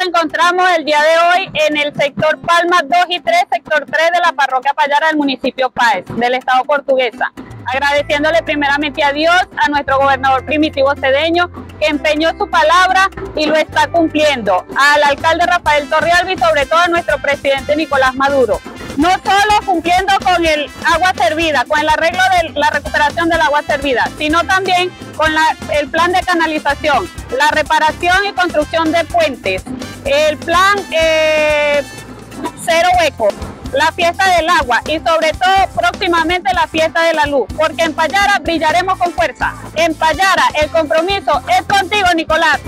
encontramos el día de hoy en el sector Palmas 2 y 3, sector 3 de la parroquia Payara del municipio Páez, del estado portuguesa. Agradeciéndole primeramente a Dios, a nuestro gobernador primitivo cedeño, que empeñó su palabra y lo está cumpliendo. Al alcalde Rafael Torrealba y sobre todo a nuestro presidente Nicolás Maduro. No solo cumpliendo con el agua servida, con el arreglo de la recuperación del agua servida, sino también con el plan de canalización, la reparación y construcción de puentes, el plan eh, cero hueco, la fiesta del agua y sobre todo próximamente la fiesta de la luz, porque en Payara brillaremos con fuerza. En Payara el compromiso es contigo, Nicolás.